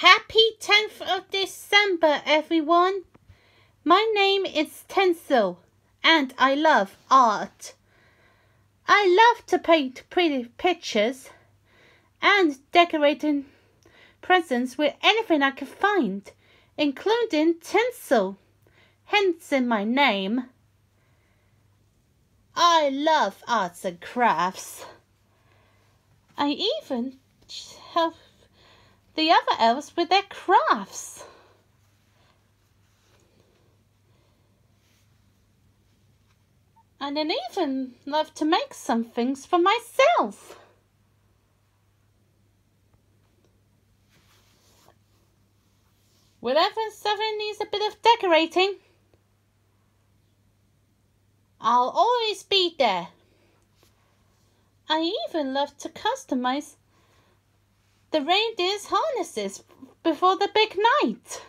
Happy 10th of December, everyone. My name is Tinsel, and I love art. I love to paint pretty pictures and decorating presents with anything I can find, including tinsel, hence in my name. I love arts and crafts. I even help the other elves with their crafts. And I even love to make some things for myself. Whenever something needs a bit of decorating, I'll always be there. I even love to customize the reindeer's harnesses before the big night.